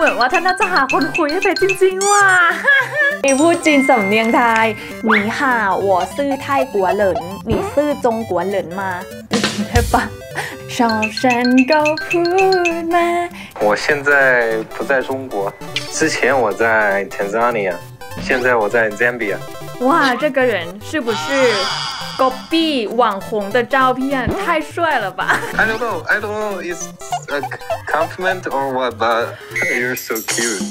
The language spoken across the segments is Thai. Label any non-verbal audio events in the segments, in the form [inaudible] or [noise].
เหมือนว่าท่านน่าจะหาคนคุยให้เพชรจริงๆว่ะ มีพูดจีนสำเนียงไทยหนีห่า我是泰国人你是中国人吗[laughs] ใช่ปะชอบฉันก็พูดมา 我现在不在中国，之前我在 Tanzania，现在我在 Zambia。哇，这个人是不是 copy 网红的照片，太帅了吧！I don't know, I don't know, it's a compliment or what, but you're so cute.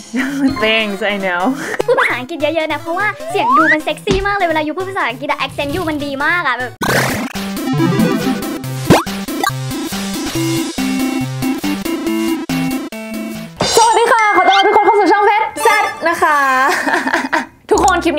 Thanks, I know. พูดภาษาอังกฤษเยอะๆนะเพราะว่าเสียงดูมันเซ็กซี่มากเลยเวลาอยู่พูดภาษาอังกฤษอะ accent อยู่มันดีมากอะแบบ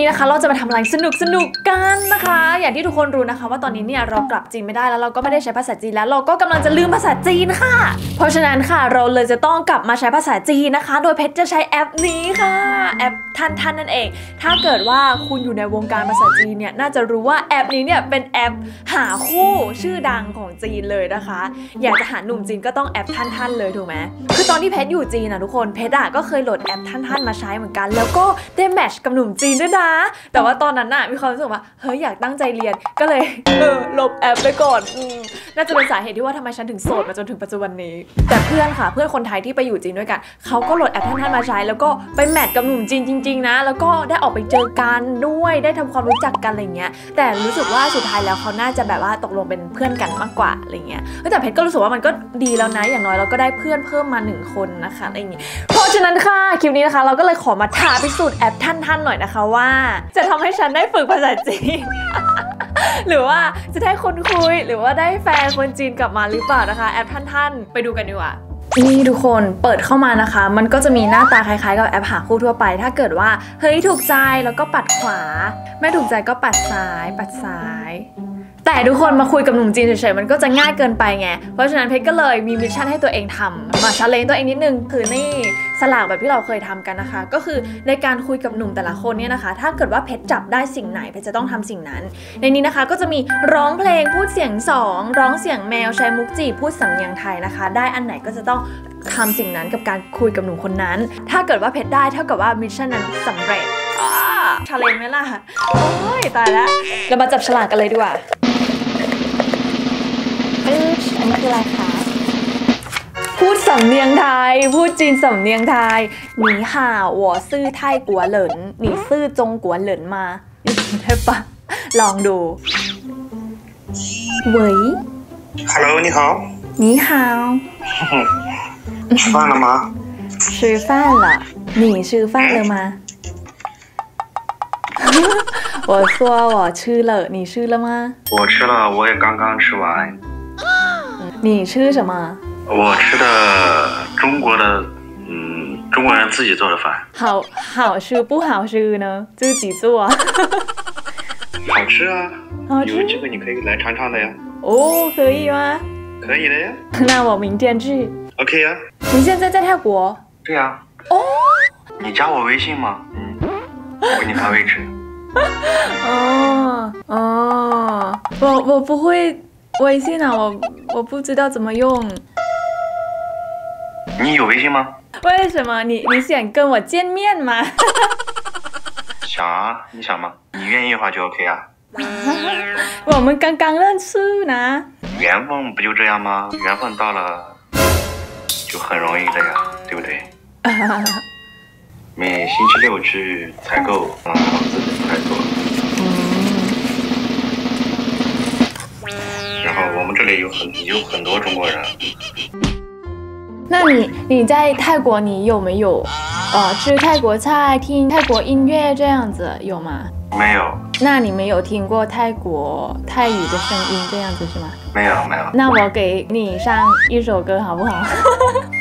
นี้นะคะเราจะมาทำอะไรสนุกสนุกกันนะคะ อย่างที่ทุกคนรู้นะคะ ว่าตอนนี้เนี่ยเรากลับจีนไม่ได้แล้วเราก็ไม่ได้ใช้ภาษาจีนแล้ว เราก็กำลังจะลืมภาษาจีนค่ะ เพราะฉะนั้นค่ะเราเลยจะต้องกลับมาใช้ภาษาจีนนะคะ โดยเพชรจะใช้แอปนี้ค่ะแอปท่านท่านนั่นเอง ถ้าเกิดว่าคุณอยู่ในวงการภาษาจีนเนี่ยน่าจะรู้ว่าแอปนี้เนี่ยเป็นแอปหาคู่ชื่อดังของจีนเลยนะคะ อยากจะหาหนุ่มจีนก็ต้องแอปท่านท่านเลยถูกไหมคือตอนที่เพชรอยู่จีนนะทุกคนเพชรอะก็เคยโหลดแอปท่านท่านมาใช้เหมือนกัน แล้วก็ได้แมทชกับหนุ่มจีนด้วยนะแต่ว่าตอนนั้นน่ะมีความรู้สึกว่าเฮ้ยอยากตั้งใจเรียนก็เลยเออลบแอปไปก่อนอืมน่าจะเป็นสาเหตุที่ว่าทำไมฉันถึงโสดมาจนถึงปัจจุบันนี้ แต่เพื่อนค่ะ เพื่อนคนไทยที่ไปอยู่จีนด้วยกันเขาก็โหลดแอปท่านท่านมาใช้ แล้วก็ไปแมทกับหนุ่มจีนจริง ๆ นะ แล้วก็ได้ออกไปเจอกันด้วยได้ทำความรู้จักกันอะไรเงี้ย แต่รู้สึกว่าสุดท้ายแล้วเขาน่าจะแบบว่าตกลงเป็นเพื่อนกันมากกว่าอะไรเงี้ยแต่เพชรก็รู้สึกว่ามันก็ดีแล้วนะอย่างน้อยเราก็ได้เพื่อนเพิ่มมาหนึ่งคนนะคะอะไรอย่างงี้เพราะฉะนั้นค่ะคลิปนี้นะคะ เราก็เลยขอมาท้าพิสูจน์แอปท่านท่านหน่อยนะคะว่าจะทำให้ฉันได้ฝึกภาษาจีน หรือว่าจะได้คนคุย หรือว่าได้แฟนคนจีนกลับมาหรือเปล่านะคะ แอปท่านท่านๆ ไปดูกันดีกว่านี่ทุกคนเปิดเข้ามานะคะ มันก็จะมีหน้าตาคล้ายๆกับแอปหาคู่ทั่วไป ถ้าเกิดว่าเฮ้ยถูกใจแล้วก็ปัดขวา ไม่ถูกใจก็ปัดซ้าย ปัดซ้าย แต่ทุกคนมาคุยกับหนุ่มจีนเฉยๆมันก็จะง่ายเกินไปไง เพราะฉะนั้นเพชรก็เลยมี mission ให้ตัวเองทำมา challenge ตัวเองนิดนึง คือนี่สลากแบบที่เราเคยทำกันนะคะ ก็คือในการคุยกับหนุ่มแต่ละคนเนี่ยนะคะ ถ้าเกิดว่าเพชรจับได้สิ่งไหนเพชรจะต้องทำสิ่งนั้น ในนี้นะคะก็จะมีร้องเพลงพูดเสียงสองร้องเสียงแมวใช้มุกจีบพูดสำเนียงไทยนะคะ ได้อันไหนก็จะต้องทำสิ่งนั้นกับการคุยกับหนุ่มคนนั้น ถ้าเกิดว่าเพชรได้เท่ากับว่า mission นั้นสำเร็จ challenge ไหมล่ะ โอ้ยตายแล้ว เรามาจับฉลากกันเลยดีกว่าอันนี้คืออะไรคะ พูดสำเนียงไทย พูดจีนสำเนียงไทยหนีห่า我是泰国人你是中国人吗ได้ปะลองดูเวย Hello，你好，你好吃饭了吗？吃饭了你吃饭了吗我说我吃了你吃了吗我吃了，我也刚刚吃完。 你吃什么？我吃的中国的，嗯，中国人自己做的饭，好好吃不好吃呢？自己做 [laughs] 好吃啊！好吃？有机会你可以来尝尝的呀，哦可以吗？可以的呀。那我明天去。OK 啊、你现在在泰国？对呀、哦。你加我微信吗？嗯，我给你发位置。[laughs] 哦哦，我我不会微信啊，我我不知道怎么用。你有微信吗？为什么你你想跟我见面吗？[laughs] 想啊，你想吗？你愿意的话就 OK 啊。[laughs] 我们刚刚认识呢。缘分不就这样吗？缘分到了，就很容易的呀，对不对？[laughs] 每星期六去采购，嗯，们这里有很有很多中国人，那你你在泰国你有没有呃吃泰国菜、听泰国音乐这样子有吗？没有，那你没有听过泰国泰语的声音这样子是吗？没有，没有。那我给你上一首歌好不好？[laughs] [laughs] [laughs]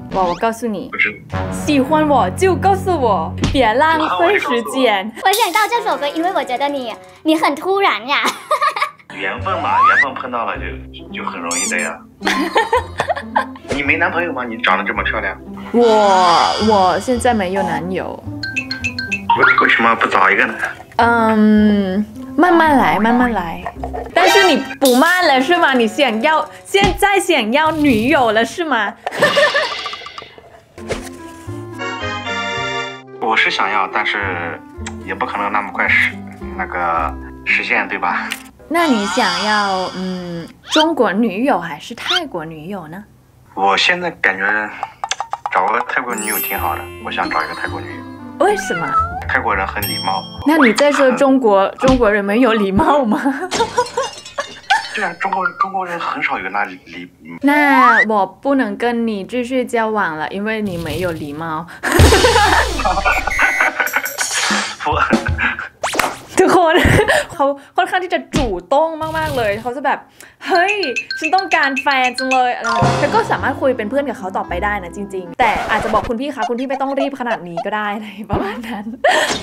我我告诉你喜欢我就告诉我，别浪费时间。我想到这首歌，因为我觉得你你很突然呀。[laughs] 缘分嘛，缘分碰到了就就很容易的呀。[laughs] 你没男朋友吗？你长得这么漂亮，我我现在没有男友，为为什么不找一个呢？嗯，慢慢来，慢慢来。但是你不慢了是吗？你想要现在想要女友了是吗？我是想要，但是也不可能那么快实那个实现，对吧？那你想要嗯中国女友还是泰国女友呢？我现在感觉找个泰国女友挺好的，我想找一个泰国女友。为什么？泰国人很礼貌。那你在说中国中国人没有礼貌吗？对啊，中国中国人很少有那礼礼。那我不能跟你继续交往了，因为你没有礼貌。[laughs] [laughs] 我 ทุกคน [laughs] เขาค่อนข้างที่จะจู่โจมมากๆเลย เขาจะแบบ เฮ้ย ฉันต้องการแฟนจังเลยอะไรแต่ก็สามารถคุยเป็นเพื่อนกับเขาต่อไปได้นะจริง ๆ แต่อาจจะบอกคุณพี่คะคุณพี่ไม่ต้องรีบขนาดนี้ก็ได้อะไรประมาณนั้น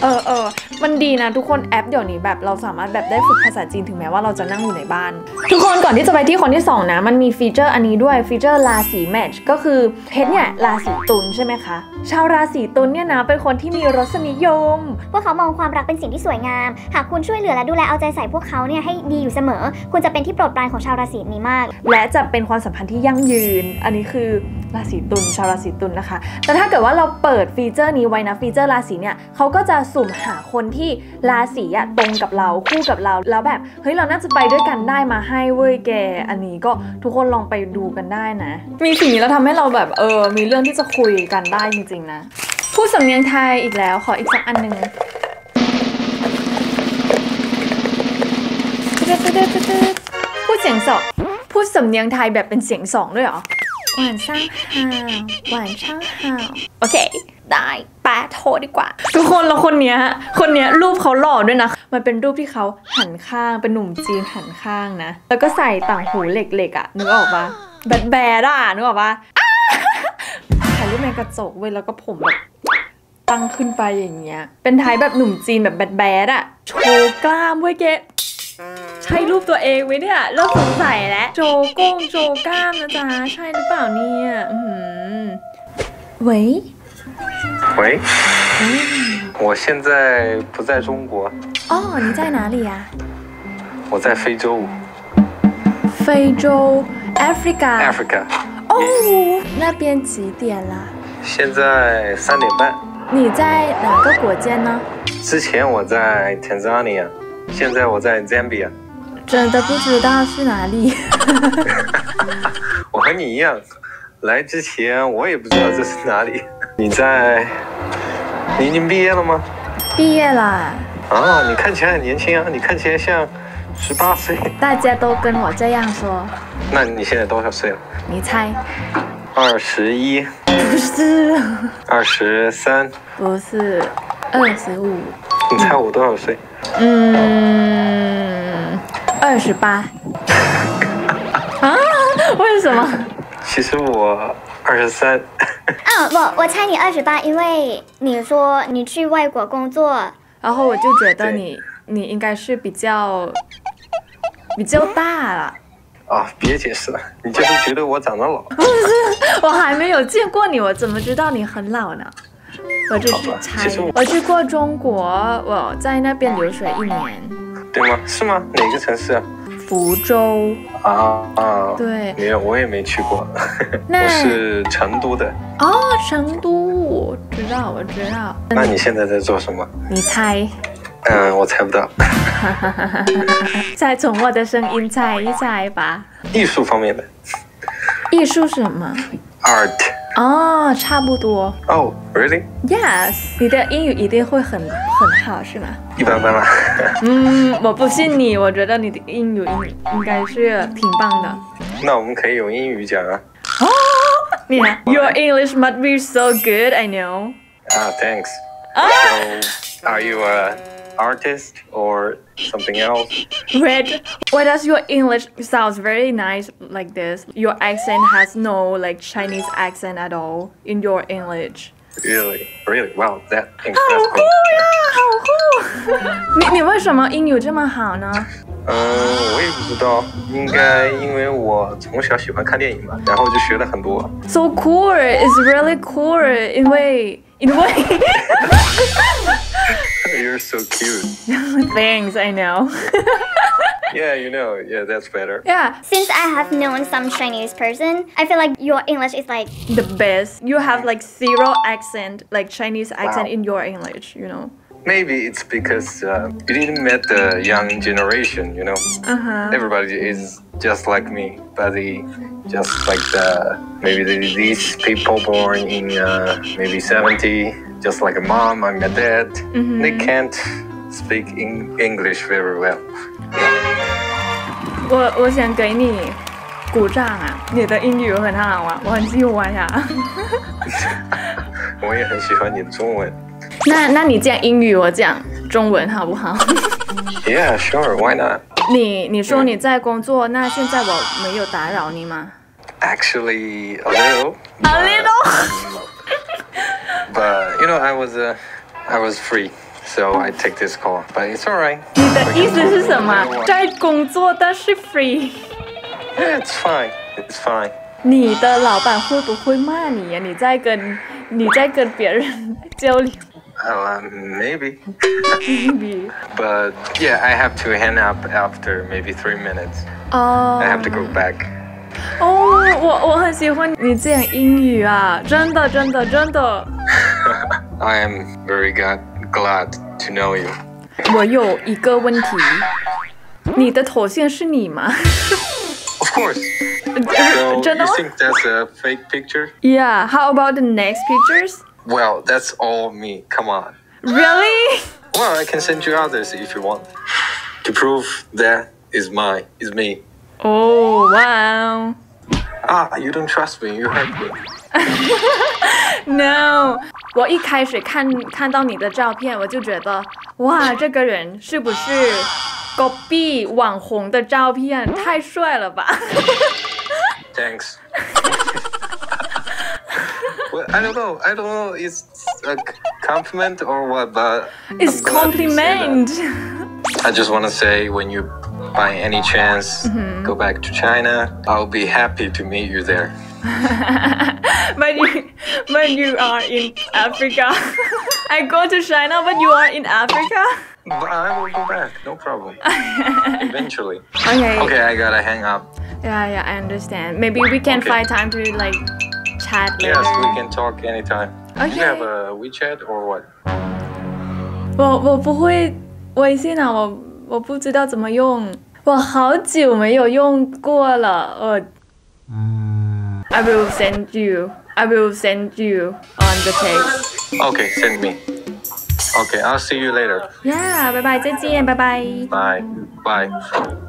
เออเออมันดีนะทุกคนแอปเดี๋ยวนี้แบบเราสามารถแบบได้ฝึกภาษาจีนถึงแม้ว่าเราจะนั่งอยู่ในบ้าน ทุกคนก่อนที่จะไปที่คนที่สองนะ มันมี feature อันนี้ด้วย feature ราศี match ก็คือเพชรเนี่ยราศีตุลใช่ไหมคะชาวราศีตุลเนี่ยนะเป็นคนที่มีรสนิยม พวกเขามองความรักเป็นสิ่งที่สวยงาม หากคุณช่วยเหลือและดูแลเอาใจใส่พวกเขาเนี่ยให้ดีอยู่เสมอ คุณจะเป็นที่โปรดปรานของชาวราศีนี้มาก และจะเป็นความสัมพันธ์ที่ยั่งยืน อันนี้คือราศีตุลชาวราศีตุลนะคะ แต่ถ้าเกิดว่าเราเปิด feature นี้ไว้นะ feature ราศีเนี่ยเขาก็จะสุ่มหาคนที่ราศีอะตรงกับเราคู่กับเราแล้วแบบเฮ้ยเราน่าจะไปด้วยกันได้มาให้เว้ยแก อันนี้ก็ทุกคนลองไปดูกันได้นะ มีสิ่งนี้แล้วทำให้เราแบบเออมีเรื่องที่จะคุยกันได้จริงๆนะพูดสำเนียงไทยอีกแล้วขออีกสักอันหนึ่ง สียงสองพูดสำเนียงไทยแบบเป็นเสียงสองด้วยเหรอหวานช่างห่าวหวานช่างห่าวโอเค ได้ป้าโทรดีกว่า ทุกคนแล้วคนเนี้ยคนเนี้ยรูปเขาหล่อด้วยนะ มันเป็นรูปที่เขาหันข้างเป็นหนุ่มจีนหันข้างนะ แล้วก็ใส่ต่างหูเหล็กๆอะนึกออกปะแบดแบดอะนึกออกปะอ้าถ่ายรูปในกระจกเว้ยแล้วก็ผมแบบตั้งขึ้นไปอย่างเงี้ย เป็นไทยแบบหนุ่มจีนแบบแบดแบดอะโชว์กล้ามเว้ยเก ใช่รูปตัวเองไหมเนี่ยเริ่มสงสัยแล้ว โจโก้งโจกล้ามนะจ๊ะ ใช่หรือเปล่าเนี่ยอือหือเว้ย 喂，我现在不在中国， อ๋อ你在哪里呀我在非洲非洲 Africa Africa，哦那边几点啦现在三点半。你在哪个国家呢之前我在 Tanzania， 现在我在 Zambia。真的不知道是哪里 [laughs] 我和你一样，来之前我也不知道这是哪里。你在？你已经毕业了吗？毕业啦啊，你看起来很年轻啊，你看起来像十八岁。大家都跟我这样说那你现在多少岁了？你猜二十一、不是二十三。不是二十五你猜我多少岁？嗯二十八啊 [laughs] 为什么其实我二十三。啊，我我猜你二十八，因为你说你去外国工作，然后我就觉得你你应该是比较比较大了，啊，别解释了，你就是觉得我长得老。不 [laughs] 是我还没有见过你，我怎么知道你很老呢？我只好吧是猜我。我去过中国，我在那边留学一年，对吗？是吗？哪个城市啊？福州。啊啊，对没有，我也没去过。[laughs] 那我是成都的。哦，成都，我知道，我知道。那你现在在做什么？你猜？嗯，我猜不到。[laughs] 再从我的声音猜一猜吧。艺术方面的艺术什么？art。哦，差不多。哦、r e a l l y Yes，你的英语一定会很很好，是吗？一般般啦。[laughs] 嗯，我不信你，我觉得你的英语应应该是挺棒的。那我们可以用英语讲啊。哦你呢，Your English must be so good, I know. 啊，thanks。啊 So, are you a artist or something else. Red, why does your English sounds very nice like this? Your accent has no like Chinese accent at all in your English. Really, really, wow, that 好 impressed 酷 me. 呀，好酷！[laughs] 你你为什么英语这么好呢？嗯，我也不知道，应该因为我从小喜欢看电影吧，然后就学了很多。 So cool, it's really cool. 因为因为 [laughs] [laughs] You're so cute. [laughs] thanks, I know. [laughs] Yeah, you know, yeah, that's better. yeah, Since I have known some Chinese person, I feel like your English is like the best. You have like zero accent, like Chinese accent Wow. in your English. You know. Maybe it's because uh, you didn't met the young generation, you know. Uh huh. Everybody is just like me, but they just like the maybe the, these people born in uh, maybe 70, just like a mom and a dad. They can't speak in English very well. 我我想给你鼓掌啊！你的英语很好啊，我很喜欢呀、我也很喜欢你的中文。那那你讲英语，我讲中文好不好？ Yeah, [laughs] sure, [laughs] [laughs] why not? 你你说你在工作，那现在我没有打扰你吗 Actually, a little. ？A little。 But you know, I was uh, I was free, so I take this call. But it's alright. 你的意思是什么？在工作但是 free。 Yeah, it's fine. It's fine. 你的老板会不会骂你呀？你在跟你在跟别人交流 Uh, maybe. But yeah, I have to hang up after maybe three minutes. 哦 I have to go back. 哦，我我很喜欢你讲英语啊，真的真的真的。 I am very glad glad to know you. 我有一个问题，你的头像是你吗 Of course. [laughs] So 真的 you 吗 think that's a fake picture? ？Yeah. How about the next pictures? Well, that's all me. Come on. Really? Well, I can send you others if you want to prove that is mine, is me. Oh wow. Ah, you don't trust me. You hurt me. No，我一开始看看到你的照片，我就觉得，哇，这个人是不是 copy 网红的照片？太帅了吧！Thanks. I don't know. I don't know. It's a compliment or what, but It's compliment. I just want to say, when you by any chance Mm-hmm. go back to China, I'll be happy to meet you there. [laughs] but you, but you are in Africa. [laughs] I go to China, but you are in Africa. But I will go back. No problem. [laughs] Eventually. Okay. Okay, I gotta hang up. Yeah, yeah, I understand. Maybe we can Okay. find time to like chat later. Yes, we can talk anytime. Do Okay. you have a WeChat or what? 我我不会微信啊，我 我不知道怎么用，我好久没有用过了。我嗯 I will send you. I will send you on the text. Okay, send me. Okay, I'll see you later. Yeah，bye bye. 再见，拜拜。Bye. Bye.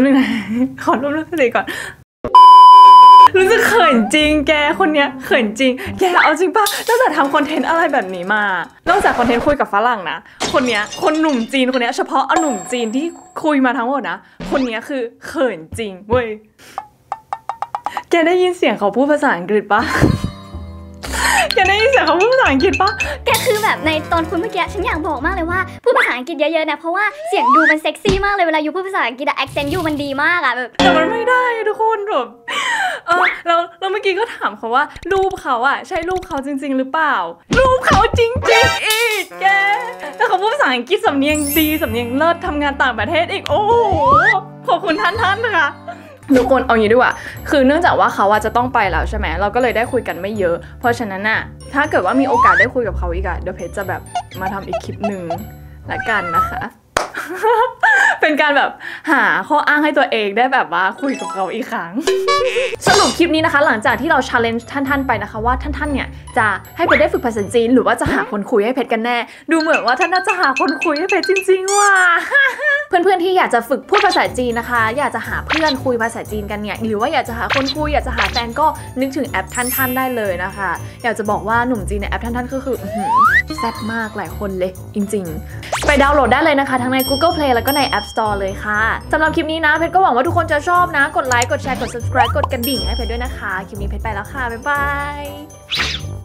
ป๊บนึงนะขอรวบรวมสติก่อน รู้สึกเขินจริงแกคนเนี้ยเขินจริง แกเอาจริงปะตั้งแต่ทำ content อะไรแบบนี้มานอกจาก content คุยกับฝรั่งนะ คนเนี้ยคนหนุ่มจีนคนเนี้ยเฉพาะเอาหนุ่มจีนที่คุยมาทั้งหมดนะ คนเนี้ยคือเขินจริงเว้ยแกได้ยินเสียงเขาพูดภาษาอังกฤษปะ แกได้ยินเสียงเขาพูดภาษาอังกฤษปะแกคือแบบในตอนคุณเมื่อกี้ฉันอยากบอกมากเลยว่าพูดภาษาอังกฤษเยอะๆนะเพราะว่าเสียง you มันเซ็กซี่มากเลยเวลา you พูดภาษาอังกฤษอะ accent you มันดีมากอะแบบแต่มันไม่ได้ทุกคนแบบเออเราเราเมื่อกี้ก็ถามเขาว่า รูปเขาอะใช่รูปเขาจริง ๆ หรือเปล่า รูปเขาจริงๆอีกแกแต่เขาพูดภาษาอังกฤษสำเนียงดีสำเนียงเลิศทำงานต่างประเทศอีกโอ้โหขอบคุณท่านท่านนะคะ ทุกคนเอางี้ดีกว่า คือเนื่องจากว่าเขาอะจะต้องไปแล้วใช่ไหม เราก็เลยได้คุยกันไม่เยอะ เพราะฉะนั้นน่ะถ้าเกิดว่ามีโอกาสได้คุยกับเขาอีกอะเดี๋ยวเพจจะแบบมาทำอีกคลิปหนึ่งละกันนะคะ เป็นการแบบหาข้ออ้างให้ตัวเองได้แบบว่าคุยกับเขาอีกครั้ง สรุปคลิปนี้นะคะ หลังจากที่เรา challenge ท่านๆไปนะคะ ว่าท่านๆเนี่ยจะให้เพชรได้ฝึกภาษาจีน หรือว่าจะหาคนคุยให้เพชรกันแน่ ดูเหมือนว่าท่านน่าจะหาคนคุยให้เพชรจริง ๆ ว่ะเพื่อนๆที่อยากจะฝึกพูดภาษาจีนนะคะ อยากจะหาเพื่อนคุยภาษาจีนกันเนี่ยหรือว่าอยากจะหาคนคุยอยากจะหาแฟนก็นึกถึงแอปท่านๆได้เลยนะคะ อยากจะบอกว่าหนุ่มจีนในแอปท่านๆก็คืออื้อหือแซ่บมากหลายคนเลยจริง ๆ ไปดาวน์โหลดได้เลยนะคะ ทั้งใน Google Play แล้วก็ใน App Store เลยค่ะสำหรับคลิปนี้นะเพชรก็หวังว่าทุกคนจะชอบนะ กดไลค์ กดแชร์ กด subscribe กดกระดิ่งให้เพชรด้วยนะคะ คลิปนี้เพชรไปแล้วค่ะ บ๊ายบาย